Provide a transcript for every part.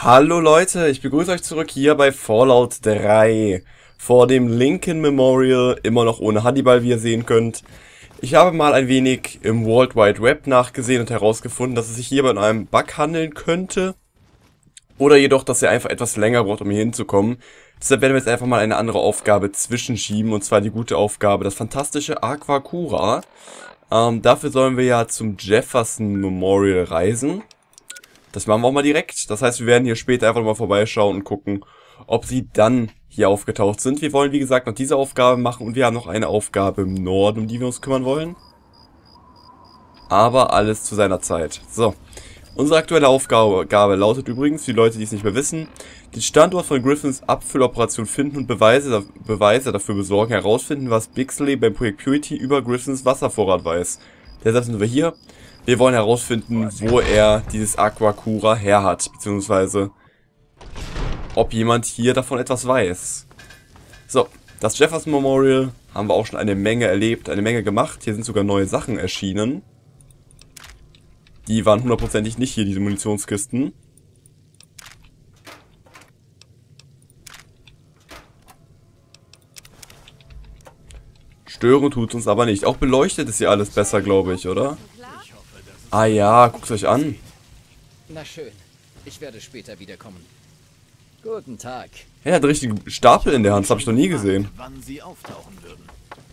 Hallo Leute, ich begrüße euch zurück hier bei Fallout 3 vor dem Lincoln Memorial, immer noch ohne Hannibal, wie ihr sehen könnt. Ich habe mal ein wenig im World Wide Web nachgesehen und herausgefunden, dass es sich hierbei um einen Bug handeln könnte. Oder jedoch, dass er einfach etwas länger braucht, um hier hinzukommen. Deshalb werden wir jetzt einfach mal eine andere Aufgabe zwischenschieben, und zwar die gute Aufgabe, das fantastische Aquacura. Ähm, dafür sollen wir ja zum Jefferson Memorial reisen. Das machen wir auch mal direkt. Das heißt, wir werden hier später einfach mal vorbeischauen und gucken, ob sie dann hier aufgetaucht sind. Wir wollen, wie gesagt, noch diese Aufgabe machen und wir haben noch eine Aufgabe im Norden, um die wir uns kümmern wollen. Aber alles zu seiner Zeit. So. Unsere aktuelle Aufgabe lautet übrigens, für die Leute, die es nicht mehr wissen, den Standort von Griffins Abfülloperation finden und Beweise, Beweise dafür besorgen, herausfinden, was Bixley beim Projekt Purity über Griffins Wasservorrat weiß. Deshalb sind wir hier. Wir wollen herausfinden, wo er dieses Aquacura her hat, beziehungsweise ob jemand hier davon etwas weiß. So, das Jefferson Memorial haben wir auch schon eine Menge erlebt, eine Menge gemacht. Hier sind sogar neue Sachen erschienen. Die waren hundertprozentig nicht hier, diese Munitionskisten. Stören tut uns aber nicht. Auch beleuchtet ist hier alles besser, glaube ich, oder? Ah ja, guckt euch an. Na schön. Ich werde später wiederkommen. Guten Tag. Er hat richtig Stapel in der Hand, das habe ich noch nie gesehen.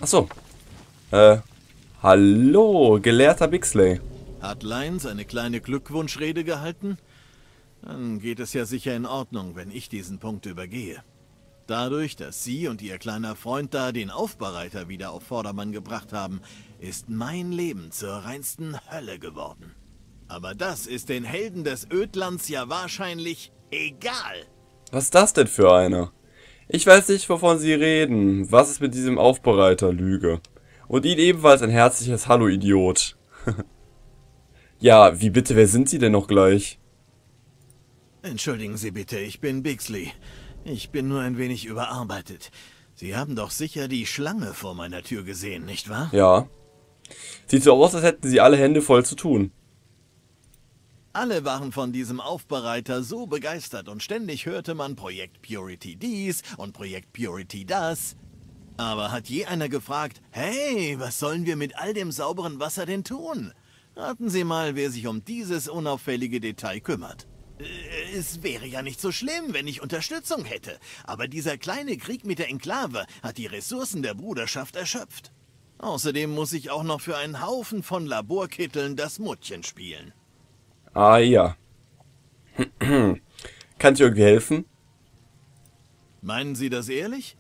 Achso. Äh, hallo, gelehrter Bixley. Hat Lyons eine kleine Glückwunschrede gehalten? Dann geht es ja sicher in Ordnung, wenn ich diesen Punkt übergehe. Dadurch, dass Sie und Ihr kleiner Freund da den Aufbereiter wieder auf Vordermann gebracht haben, ist mein Leben zur reinsten Hölle geworden. Aber das ist den Helden des Ödlands ja wahrscheinlich egal. Was ist das denn für einer? Ich weiß nicht, wovon Sie reden. Was ist mit diesem Aufbereiter, Lüge? Und Ihnen ebenfalls ein herzliches Hallo, Idiot. ja, wie bitte, wer sind Sie denn noch gleich? Entschuldigen Sie bitte, ich bin Bixley. Ich bin nur ein wenig überarbeitet. Sie haben doch sicher die Schlange vor meiner Tür gesehen, nicht wahr? Ja. Sieht so aus, als hätten sie alle Hände voll zu tun. Alle waren von diesem Aufbereiter so begeistert und ständig hörte man Projekt Purity dies und Projekt Purity das. Aber hat je einer gefragt, hey, was sollen wir mit all dem sauberen Wasser denn tun? Raten Sie mal, wer sich um dieses unauffällige Detail kümmert. Äh, es wäre ja nicht so schlimm, wenn ich Unterstützung hätte, aber dieser kleine Krieg mit der Enklave hat die Ressourcen der Bruderschaft erschöpft. Außerdem muss ich auch noch für einen Haufen von Laborkitteln das Muttchen spielen. Ah ja. Kann ich irgendwie helfen? Meinen Sie das ehrlich?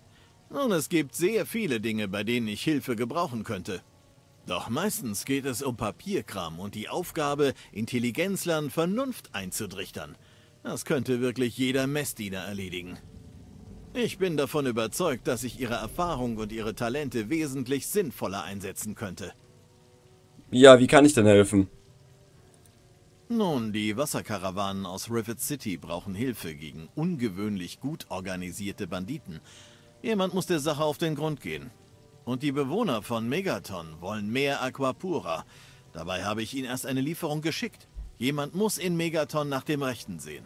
Nun, es gibt sehr viele Dinge, bei denen ich Hilfe gebrauchen könnte. Doch meistens geht es um Papierkram und die Aufgabe, Intelligenzlern Vernunft einzudrichtern. Das könnte wirklich jeder Messdiener erledigen. Ich bin davon überzeugt, dass ich ihre Erfahrung und ihre Talente wesentlich sinnvoller einsetzen könnte. Ja, wie kann ich denn helfen? Nun, die Wasserkarawanen aus Rivet City brauchen Hilfe gegen ungewöhnlich gut organisierte Banditen. Jemand muss der Sache auf den Grund gehen. Und die Bewohner von Megaton wollen mehr Aquapura. Dabei habe ich ihnen erst eine Lieferung geschickt. Jemand muss in Megaton nach dem Rechten sehen.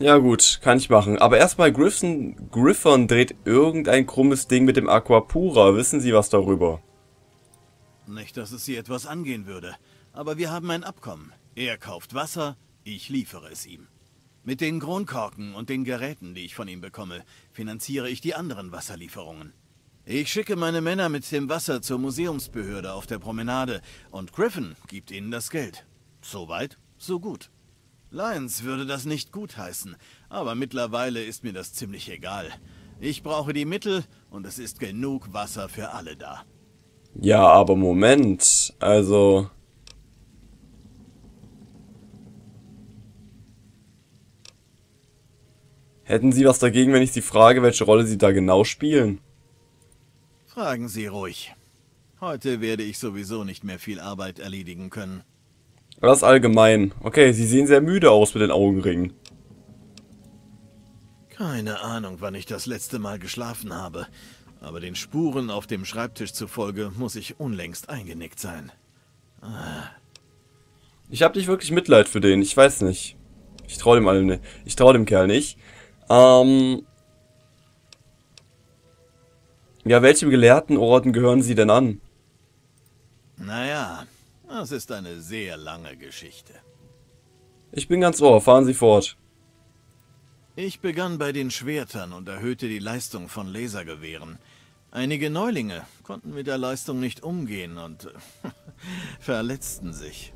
Ja gut, kann ich machen. Aber erstmal Griffon, Griffon dreht irgendein krummes Ding mit dem Aquapura. Wissen Sie was darüber? Nicht, dass es Sie etwas angehen würde. Aber wir haben ein Abkommen. Er kauft Wasser, ich liefere es ihm. Mit den Kronkorken und den Geräten, die ich von ihm bekomme, finanziere ich die anderen Wasserlieferungen. Ich schicke meine Männer mit dem Wasser zur Museumsbehörde auf der Promenade und Griffin gibt ihnen das Geld. So weit, so gut. Lyons würde das nicht gutheißen, aber mittlerweile ist mir das ziemlich egal. Ich brauche die Mittel und es ist genug Wasser für alle da. Ja, aber Moment, also... Hätten Sie was dagegen, wenn ich Sie frage, welche Rolle Sie da genau spielen? Fragen Sie ruhig. Heute werde ich sowieso nicht mehr viel Arbeit erledigen können. Das allgemein. Okay, Sie sehen sehr müde aus mit den Augenringen. Keine Ahnung, wann ich das letzte Mal geschlafen habe. Aber den Spuren auf dem Schreibtisch zufolge muss ich unlängst eingenickt sein. Ich habe nicht wirklich Mitleid für den, ich weiß nicht. Ich traue dem allen, ich traue dem Kerl nicht. Ähm, ja, welchem Gelehrtenorden gehören Sie denn an? Naja, das ist eine sehr lange Geschichte. Ich bin ganz ohr, fahren Sie fort. Ich begann bei den Schwertern und erhöhte die Leistung von Lasergewehren. Einige Neulinge konnten mit der Leistung nicht umgehen und verletzten sich.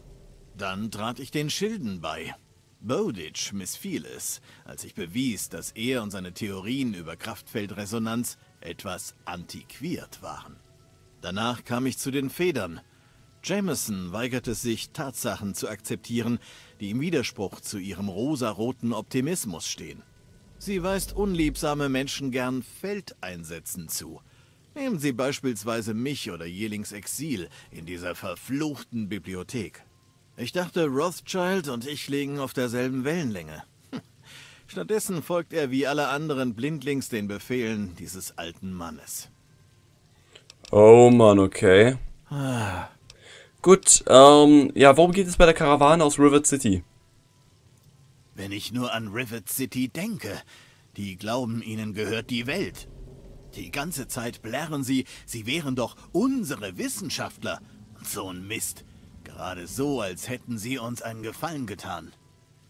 Dann trat ich den Schilden bei. Bowditch missfiel es, als ich bewies, dass er und seine Theorien über Kraftfeldresonanz etwas antiquiert waren. Danach kam ich zu den Federn. Jameson weigerte sich, Tatsachen zu akzeptieren, die im Widerspruch zu ihrem rosaroten Optimismus stehen. Sie weist unliebsame Menschen gern Feldeinsätzen zu. Nehmen Sie beispielsweise mich oder Jelings Exil in dieser verfluchten Bibliothek. Ich dachte, Rothschild und ich liegen auf derselben Wellenlänge. Stattdessen folgt er wie alle anderen blindlings den Befehlen dieses alten Mannes. Oh Mann, okay. Ah. Gut, ähm, ja, worum geht es bei der Karawane aus Rivet City? Wenn ich nur an Rivet City denke, die glauben, ihnen gehört die Welt. Die ganze Zeit blärren sie, sie wären doch unsere Wissenschaftler. Und so ein Mist. Gerade so, als hätten sie uns einen Gefallen getan.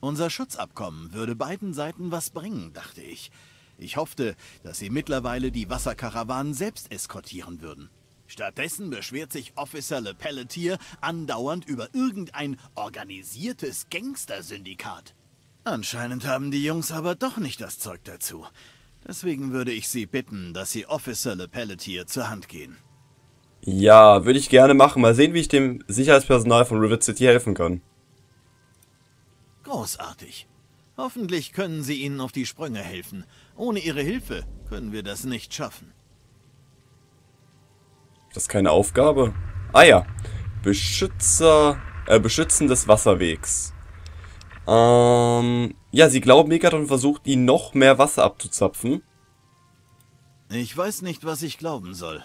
Unser Schutzabkommen würde beiden Seiten was bringen, dachte ich. Ich hoffte, dass sie mittlerweile die Wasserkarawanen selbst eskortieren würden. Stattdessen beschwert sich Officer Le Pelletier andauernd über irgendein organisiertes Gangstersyndikat. Anscheinend haben die Jungs aber doch nicht das Zeug dazu. Deswegen würde ich Sie bitten, dass Sie Officer Le Pelletier zur Hand gehen. Ja, würde ich gerne machen. Mal sehen, wie ich dem Sicherheitspersonal von Rivet City helfen kann. Großartig. Hoffentlich können Sie ihnen auf die Sprünge helfen. Ohne Ihre Hilfe können wir das nicht schaffen. Das ist keine Aufgabe. Ah ja. Beschützer, äh, Beschützen des Wasserwegs. Ähm, ja, sie glauben, Megaton versucht, ihnen noch mehr Wasser abzuzapfen. Ich weiß nicht, was ich glauben soll.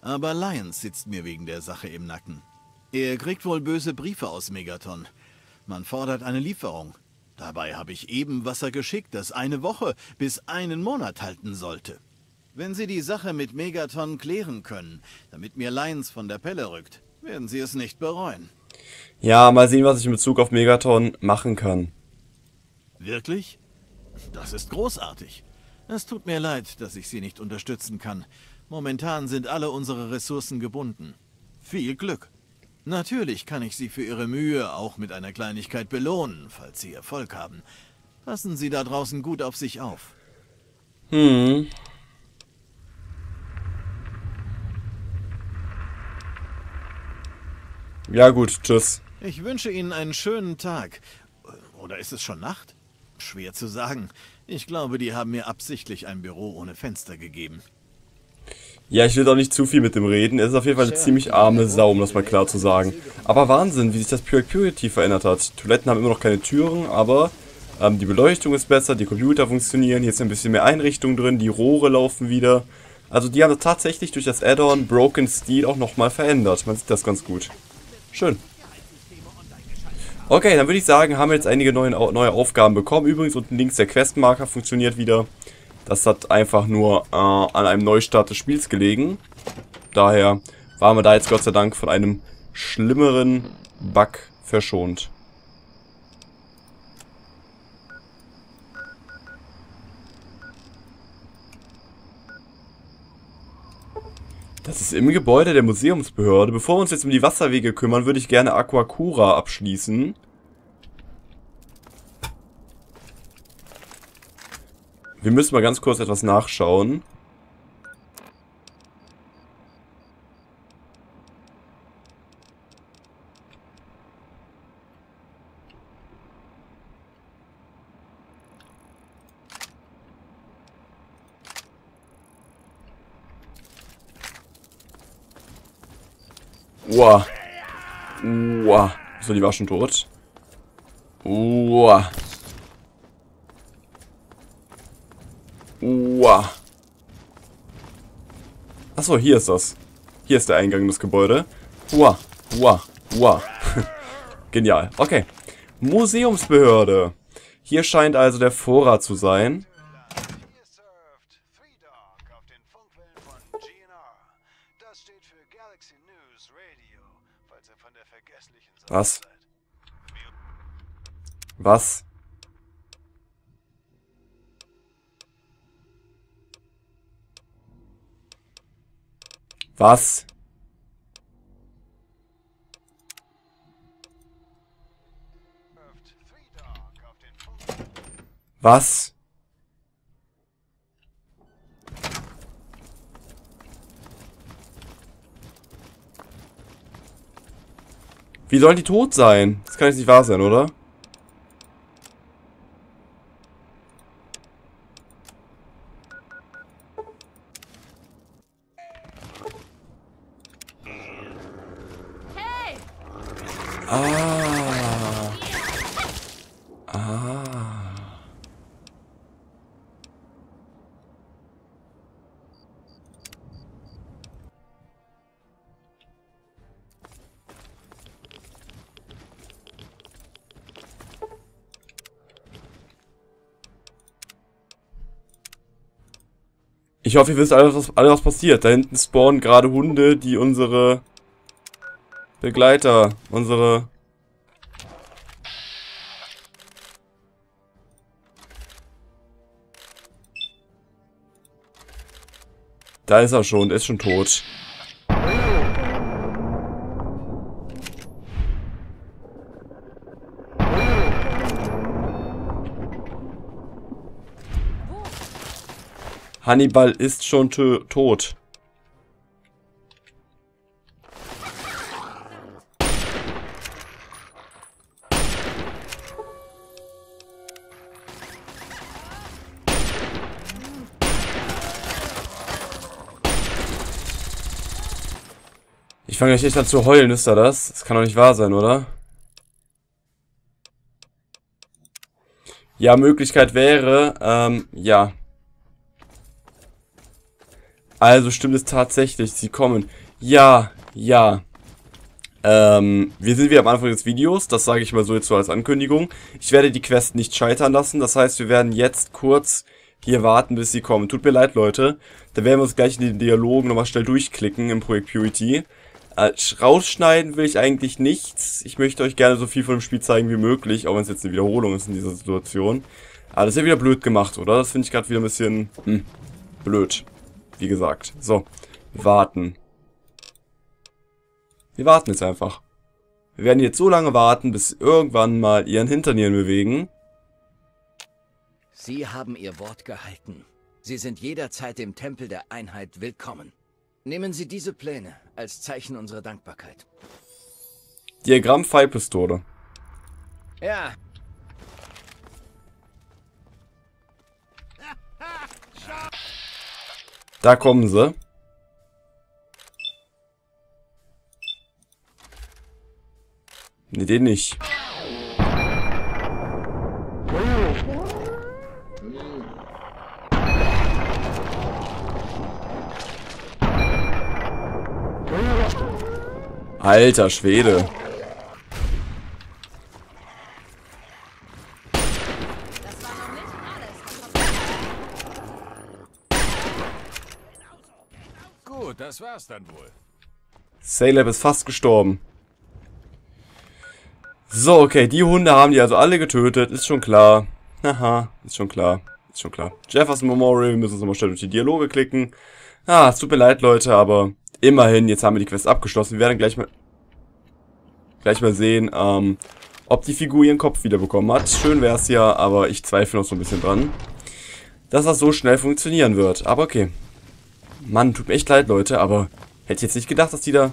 Aber Lyons sitzt mir wegen der Sache im Nacken. Er kriegt wohl böse Briefe aus Megaton. Man fordert eine Lieferung. Dabei habe ich eben Wasser geschickt, das eine Woche bis einen Monat halten sollte. Wenn Sie die Sache mit Megaton klären können, damit mir Lyons von der Pelle rückt, werden Sie es nicht bereuen. Ja, mal sehen, was ich in Bezug auf Megaton machen kann. Wirklich? Das ist großartig. Es tut mir leid, dass ich Sie nicht unterstützen kann. Momentan sind alle unsere Ressourcen gebunden. Viel Glück. Natürlich kann ich Sie für Ihre Mühe auch mit einer Kleinigkeit belohnen, falls Sie Erfolg haben. Passen Sie da draußen gut auf sich auf. Hm. Ja gut, tschüss. Ich wünsche Ihnen einen schönen Tag. Oder ist es schon Nacht? Schwer zu sagen. Ich glaube, die haben mir absichtlich ein Büro ohne Fenster gegeben. Ja, ich will doch nicht zu viel mit dem reden. Er ist auf jeden Fall eine ziemlich arme Sau, um das mal klar zu sagen. Aber Wahnsinn, wie sich das Pure Purity verändert hat. Toiletten haben immer noch keine Türen, aber ähm, die Beleuchtung ist besser, die Computer funktionieren, hier ist ein bisschen mehr Einrichtung drin, die Rohre laufen wieder. Also die haben das tatsächlich durch das Add-on Broken Steel auch nochmal verändert. Man sieht das ganz gut. Schön. Okay, dann würde ich sagen, haben wir jetzt einige neue, neue Aufgaben bekommen. Übrigens, unten links der Questmarker funktioniert wieder. Das hat einfach nur äh, an einem Neustart des Spiels gelegen. Daher waren wir da jetzt Gott sei Dank von einem schlimmeren Bug verschont. Das ist im Gebäude der Museumsbehörde. Bevor wir uns jetzt um die Wasserwege kümmern, würde ich gerne Aquacura abschließen. Wir müssen mal ganz kurz etwas nachschauen. Uah. Uah. So, die war schon tot. Uah. Uah. Achso, hier ist das. Hier ist der Eingang des Gebäudes. Uah. Uah. Uah. Genial. Okay. Museumsbehörde. Hier scheint also der Vorrat zu sein. Hier surft Three Dog auf den Funkwellen von GNR. Das steht für Galaxy News Radio, falls ihr von der vergesslichen Seite Was? seid. Was? Was? Was? Wie sollen die tot sein? Das kann jetzt nicht wahr sein, oder? Ah. Ah. Ich hoffe, ihr wisst alle, was, alle, was passiert. Da hinten spawnen gerade Hunde, die unsere Begleiter, unsere Da ist er schon, ist schon tot. Hannibal ist schon tot. Fange echt an zu heulen, ist er das? Das kann doch nicht wahr sein, oder? Ja, Möglichkeit wäre, ähm, ja. Also stimmt es tatsächlich, sie kommen. Ja, ja. Ähm, wir sind wieder am Anfang des Videos, das sage ich mal so jetzt so als Ankündigung. Ich werde die Quest nicht scheitern lassen, das heißt, wir werden jetzt kurz hier warten, bis sie kommen. Tut mir leid, Leute. Da werden wir uns gleich in den Dialogen nochmal schnell durchklicken im Projekt Purity. Äh, rausschneiden will ich eigentlich nichts. Ich möchte euch gerne so viel von dem Spiel zeigen wie möglich, auch wenn es jetzt eine Wiederholung ist in dieser Situation. Aber das ist ja wieder blöd gemacht, oder? Das finde ich gerade wieder ein bisschen hm, blöd. Wie gesagt. So, warten. Wir warten jetzt einfach. Wir werden jetzt so lange warten, bis irgendwann mal ihren Hinternieren bewegen. Sie haben Ihr Wort gehalten. Sie sind jederzeit im Tempel der Einheit willkommen. Nehmen Sie diese Pläne als Zeichen unserer Dankbarkeit. Diagramm Pfeilpistole. Ja, Da kommen sie. Ne, den nicht. Alter Schwede. Gut, das war's dann wohl. Caleb ist fast gestorben. So, okay, die Hunde haben die also alle getötet, ist schon klar. Haha, ist schon klar, ist schon klar. Jefferson Memorial, wir müssen uns nochmal schnell durch die Dialoge klicken. Ah, es tut mir leid, Leute, aber immerhin, jetzt haben wir die Quest abgeschlossen. Wir werden gleich mal, gleich mal sehen, ähm, ob die Figur ihren Kopf wiederbekommen hat. Schön wär's ja, aber ich zweifle noch so ein bisschen dran, dass das so schnell funktionieren wird. Aber okay. Mann, tut mir echt leid, Leute, aber hätte ich jetzt nicht gedacht, dass die da...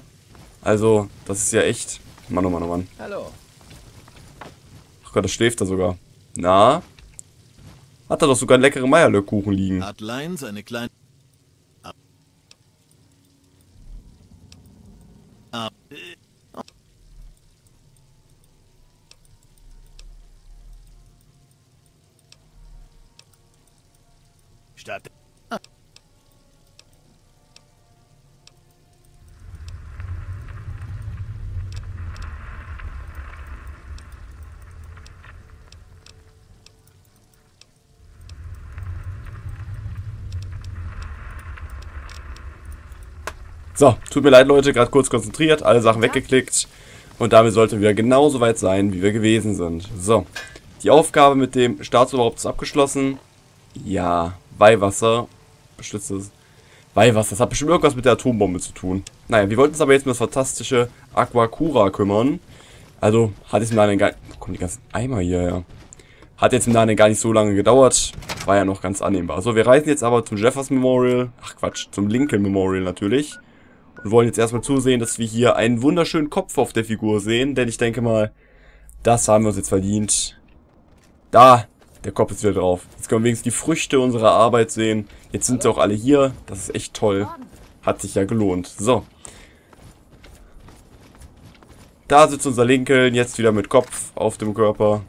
Also, das ist ja echt... Mann, oh Mann, oh Mann. hallo. Ach Gott, das schläft er sogar. Na? Hat er doch sogar einen leckeren Meierlöckkuchen liegen. Hat Lions eine kleine... Stadt. So, tut mir leid, Leute, gerade kurz konzentriert, alle Sachen weggeklickt. Und damit sollten wir genauso weit sein, wie wir gewesen sind. So, die Aufgabe mit dem Staatsoberhaupt ist abgeschlossen. Ja, Weihwasser. Beschützt es. Weihwasser, das hat bestimmt irgendwas mit der Atombombe zu tun. Naja, wir wollten uns aber jetzt um das fantastische Aquacura kümmern. Also, hat jetzt im Nachhinein gar Wo kommen die ganzen Eimer hier her? Hat jetzt im Nachhinein gar nicht so lange gedauert. War ja noch ganz annehmbar. So, wir reisen jetzt aber zum Jefferson Memorial. Ach Quatsch, zum Lincoln Memorial natürlich. Und wollen jetzt erstmal zusehen, dass wir hier einen wunderschönen Kopf auf der Figur sehen. Denn ich denke mal, das haben wir uns jetzt verdient. Da, der Kopf ist wieder drauf. Jetzt können wir wenigstens die Früchte unserer Arbeit sehen. Jetzt sind sie auch alle hier. Das ist echt toll. Hat sich ja gelohnt. So. Da sitzt unser Lincoln, jetzt wieder mit Kopf auf dem Körper.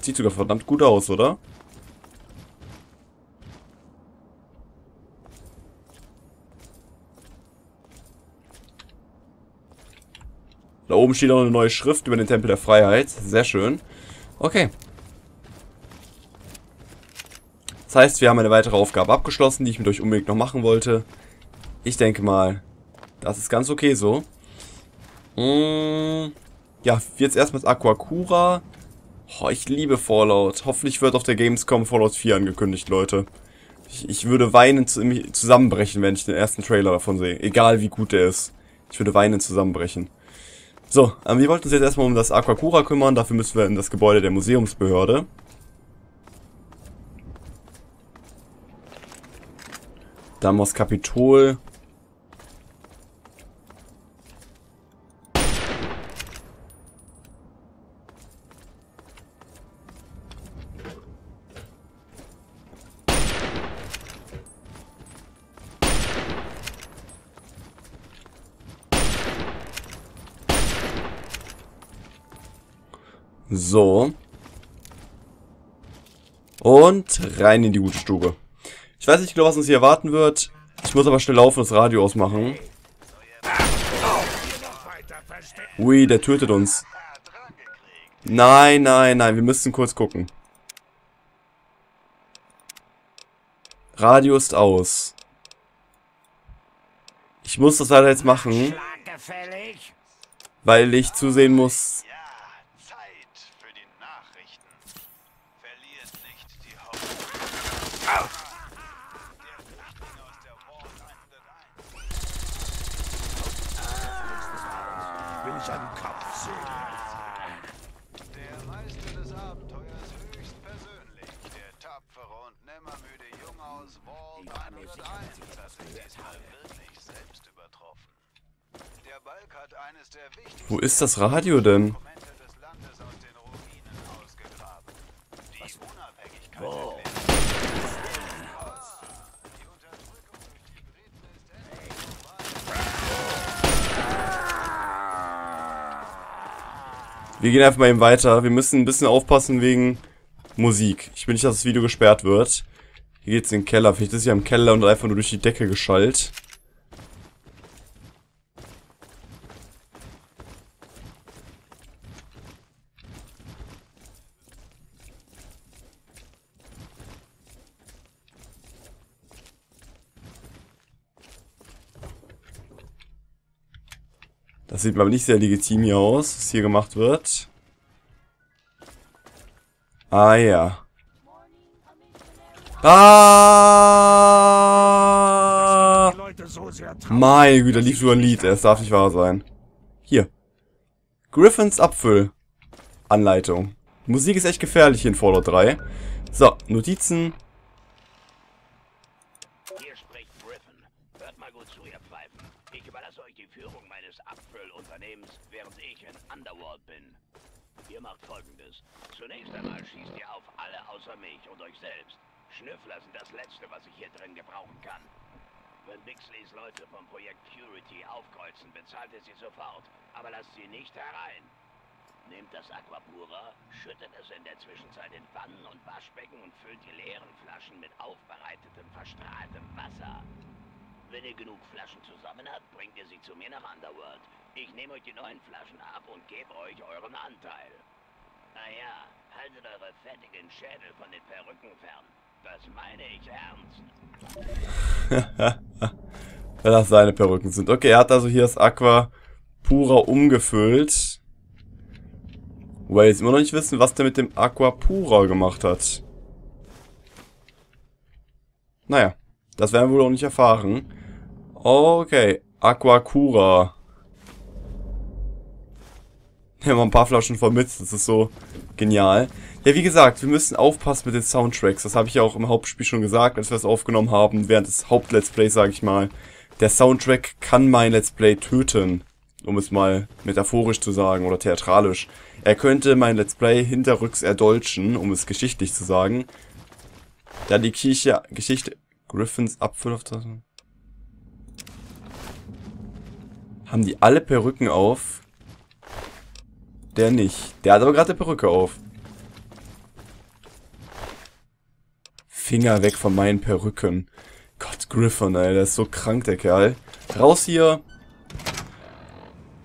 Sieht sogar verdammt gut aus, oder? Da oben steht noch eine neue Schrift über den Tempel der Freiheit. Sehr schön. Okay. Das heißt, wir haben eine weitere Aufgabe abgeschlossen, die ich mit euch unbedingt noch machen wollte. Ich denke mal, das ist ganz okay so. Mmh. Ja, jetzt erstmal Aquacura. Oh, ich liebe Fallout. Hoffentlich wird auf der Gamescom Fallout 4 angekündigt, Leute. Ich, ich würde weinen zusammenbrechen, wenn ich den ersten Trailer davon sehe. Egal wie gut der ist. Ich würde weinen zusammenbrechen. So, ähm, wir wollten uns jetzt erstmal um das Aquacura kümmern. Dafür müssen wir in das Gebäude der Museumsbehörde. Dann muss Kapitol. So. Und rein in die gute Stube. Ich weiß nicht genau, was uns hier erwarten wird. Ich muss aber schnell laufen und das Radio ausmachen. Ui, der tötet uns. Nein, nein, nein, wir müssen kurz gucken. Radio ist aus. Ich muss das leider jetzt machen. Weil ich zusehen muss, Ja, Zeit für die Nachrichten. Verliert nicht die Hoffnung. Der Flüchtling aus der Ward 101. Will ich einen Kampf sehen? Der Meister des Abenteuers höchstpersönlich. Der tapfere und nimmermüde Junge aus Ward 101 hat sich diesmal wirklich selbst übertroffen. Der Balk hat eines der wichtigsten Wo ist das Radio denn? Dokumente des Landes aus den Ruinen ausgegraben. Die Unabhängigkeit erklärt. Ah, die Unterdrückung durch die Ist endlich vorbei. Wir gehen einfach mal eben weiter. Wir müssen ein bisschen aufpassen wegen Musik. Ich will nicht, dass das Video gesperrt wird. Hier geht's in den Keller. Vielleicht ist sie im Keller und einfach nur durch die Decke geschallt. Das sieht aber nicht sehr legitim hier aus, was hier gemacht wird. Ah ja. Ah! Meine Güte, da lief sogar ein Lied. Es darf nicht wahr sein. Hier. Griffins Apfel. Anleitung. Musik ist echt gefährlich hier in Fallout 3. So, Notizen. Hier spricht Griffin. Hört mal Pfeifen. Ich überlasse euch die Führung meines Apfelunternehmens, während ich in Underworld bin. Ihr macht folgendes. Zunächst einmal schießt ihr auf alle außer mich und euch selbst. Schnüffler sind das Letzte, was ich hier drin gebrauchen kann. Wenn Bixleys Leute vom Projekt Purity aufkreuzen, bezahlt ihr sie sofort. Aber lasst sie nicht herein. Nehmt das Aquapura, schüttet es in der Zwischenzeit in Wannen und Waschbecken und füllt die leeren Flaschen mit aufbereitetem, verstrahltem Wasser. Wenn ihr genug Flaschen zusammen habt, bringt ihr sie zu mir nach Underworld. Ich nehme euch die neuen Flaschen ab und gebe euch euren Anteil. Naja, haltet eure fettigen Schädel von den Perücken fern. Das meine ich ernst. Wenn das seine Perücken sind. Okay, er hat also hier das Aqua Pura umgefüllt. Wir jetzt immer noch nicht wissen, was der mit dem Aqua Pura gemacht hat. Naja, das werden wir wohl auch nicht erfahren. Okay, Aqua Cura. Ja, mal ein paar Flaschen mit, das ist so genial. Ja, wie gesagt, wir müssen aufpassen mit den Soundtracks. Das habe ich ja auch im Hauptspiel schon gesagt, als wir es aufgenommen haben, während des Haupt-Let's Plays, sage ich mal. Der Soundtrack kann mein Let's Play töten, um es mal metaphorisch zu sagen oder theatralisch. Er könnte mein Let's Play hinterrücks erdolchen, um es geschichtlich zu sagen. Da die Kirche, Geschichte Griffins Apfel auf das... Haben die alle Perücken auf? Der nicht. Der hat aber gerade eine Perücke auf. Finger weg von meinen Perücken. Gott, Griffin, ey, der ist so krank, der Kerl. Raus hier.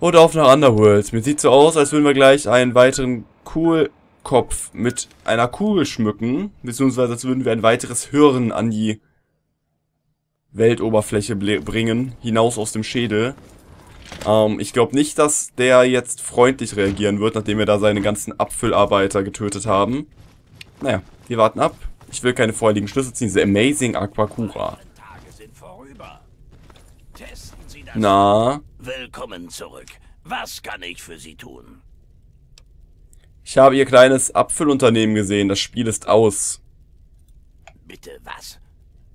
Und auf nach Underworld. Mir sieht so aus, als würden wir gleich einen weiteren Kuhlkopf mit einer Kugel schmücken. Beziehungsweise als würden wir ein weiteres Hirn an die Weltoberfläche bringen. Hinaus aus dem Schädel. Ähm, ich glaube nicht, dass der jetzt freundlich reagieren wird, nachdem wir da seine ganzen Abfüllarbeiter getötet haben. Naja, wir warten ab. Ich will keine vorherigen Schlüsse ziehen. The Amazing Aquacura. Na, Willkommen zurück. Was kann ich für Sie tun? ich habe ihr kleines Abfüllunternehmen gesehen. Das Spiel ist aus. Bitte was?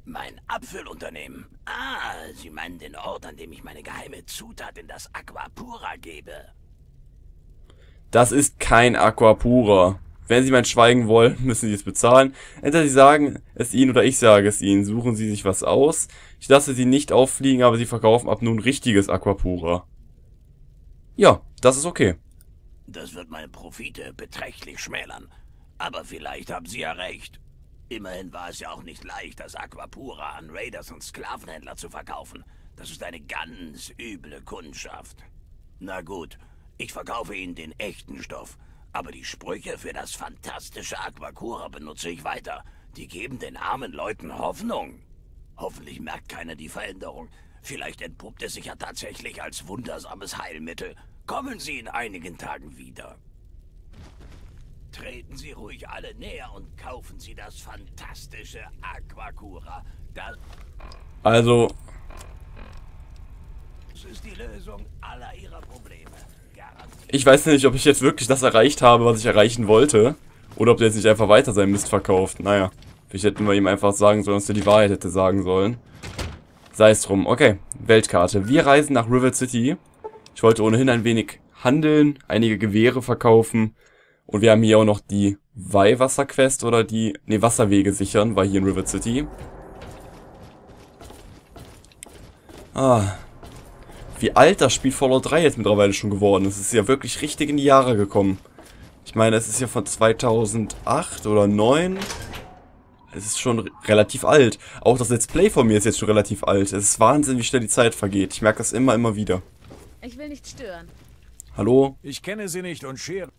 Mein Abfüllunternehmen. Ah, Sie meinen den Ort, an dem ich meine geheime Zutat in das Aquapura gebe. Das ist kein Aquapura. Wenn Sie mein Schweigen wollen, müssen Sie es bezahlen. Entweder Sie sagen es Ihnen oder ich sage es Ihnen. Suchen Sie sich was aus. Ich lasse Sie nicht auffliegen, aber Sie verkaufen ab nun richtiges Aquapura. Ja, das ist okay. Das wird meine Profite beträchtlich schmälern. Aber vielleicht haben Sie ja recht. Immerhin war es ja auch nicht leicht, das Aquapura an Raiders und Sklavenhändler zu verkaufen. Das ist eine ganz üble Kundschaft. Na gut, ich verkaufe Ihnen den echten Stoff. Aber die Sprüche für das fantastische Aquacura benutze ich weiter. Die geben den armen Leuten Hoffnung. Hoffentlich merkt keiner die Veränderung. Vielleicht entpuppt es sich ja tatsächlich als wundersames Heilmittel. Kommen Sie in einigen Tagen wieder. Treten Sie ruhig alle näher und kaufen Sie das fantastische Aquacura. Das Also, ist die Lösung aller Ihrer Probleme. Garantiert. ich weiß nicht, ob ich jetzt wirklich das erreicht habe, was ich erreichen wollte. Oder ob der jetzt nicht einfach weiter seinen Mist verkauft. Naja, vielleicht hätten wir ihm einfach sagen sollen, dass er die Wahrheit hätte sagen sollen. Sei es drum. Okay, Weltkarte. Wir reisen nach River City. Ich wollte ohnehin ein wenig handeln, einige Gewehre verkaufen. Und wir haben hier auch noch die Weihwasserquest oder die, ne, Wasserwege sichern, war hier in River City. Ah. Wie alt das Spiel Fallout 3 jetzt mittlerweile schon geworden ist. Es ist ja wirklich richtig in die Jahre gekommen. Ich meine, es ist ja von 2008 oder 9. Es ist schon relativ alt. Auch das Let's Play von mir ist jetzt schon relativ alt. Es ist Wahnsinn, wie schnell die Zeit vergeht. Ich merke das immer, immer wieder. Ich will nicht stören. Hallo? Ich kenne sie nicht und schere.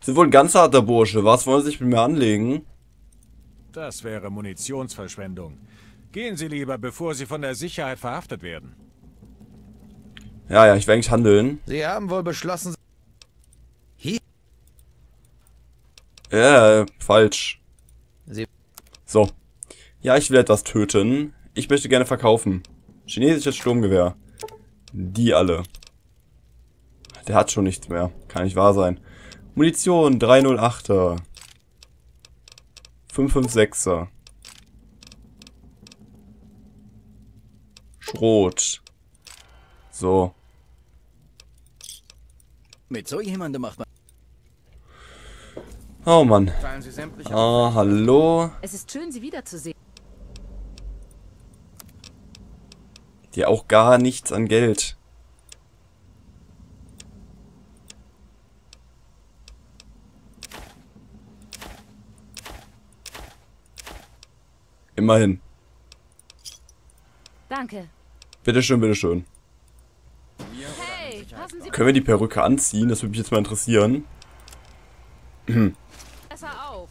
Sind wohl ein ganz harter Bursche. Was wollen Sie sich mit mir anlegen? Das wäre Munitionsverschwendung. Gehen Sie lieber, bevor Sie von der Sicherheit verhaftet werden. Ja, ja, ich will eigentlich handeln. Sie haben wohl beschlossen, Ja, falsch. Sie- So. Ja, ich will etwas töten. Ich möchte gerne verkaufen. Chinesisches Sturmgewehr. Die alle. Der hat schon nichts mehr. Kann nicht wahr sein. Munition 308er. 556er. Schrot. So. Mit so jemandem macht man... Oh Mann. Ah, hallo. Es ist schön, Sie wiederzusehen. Die auch gar nichts an Geld. Immerhin. Danke. Bitteschön, bitteschön. Hey, Können wir die Perücke anziehen? Das würde mich jetzt mal interessieren. Besser auf.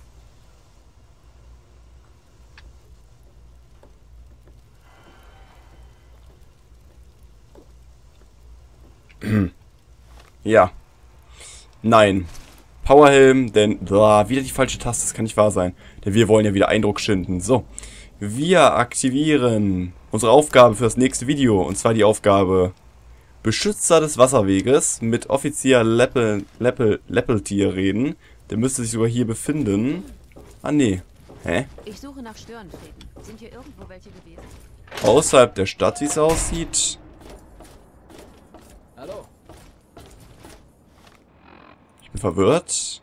ja. Nein. Powerhelm, denn... Boah, wieder die falsche Taste, das kann nicht wahr sein. Denn wir wollen ja wieder Eindruck schinden. So. Wir aktivieren unsere Aufgabe für das nächste Video. Und zwar die Aufgabe... Beschützer des Wasserweges mit Offizier Leppel, Leppel, Leppeltier reden. Der müsste sich sogar hier befinden. Ah, nee. Hä? Ich suche nach Störenfäden. Sind hier irgendwo welche gewesen? Außerhalb der Stadt, wie es aussieht. Hallo. Ich bin verwirrt.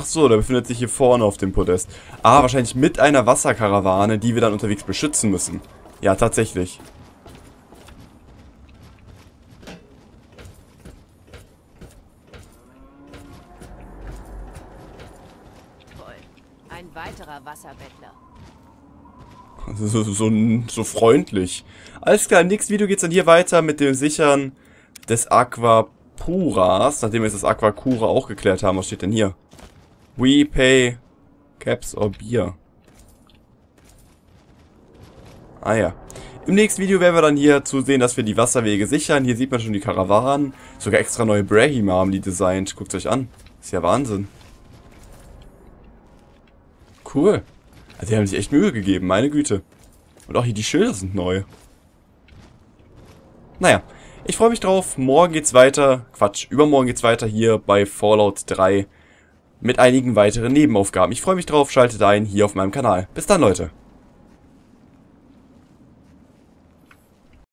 Ach so, der befindet sich hier vorne auf dem Podest. Ah, wahrscheinlich mit einer Wasserkarawane, die wir dann unterwegs beschützen müssen. Ja, tatsächlich. Ein weiterer Wasserbettler. So, so, so freundlich. Alles klar, im nächsten Video geht's dann hier weiter mit dem Sichern des Aquapuras. Nachdem wir jetzt das Aquacura auch geklärt haben. Was steht denn hier? We pay Caps or Beer. Ah ja. Im nächsten Video werden wir dann hier zu sehen, dass wir die Wasserwege sichern. Hier sieht man schon die Karawanen. Sogar extra neue Brahima haben die designt. Guckt euch an. Ist ja Wahnsinn. Cool. Also die haben sich echt Mühe gegeben, meine Güte. Und auch hier die Schilder sind neu. Naja, ich freue mich drauf. Morgen geht's weiter. Quatsch, übermorgen geht's weiter hier bei Fallout 3 mit einigen weiteren Nebenaufgaben. Ich freue mich drauf, schaltet ein hier auf meinem Kanal. Bis dann, Leute.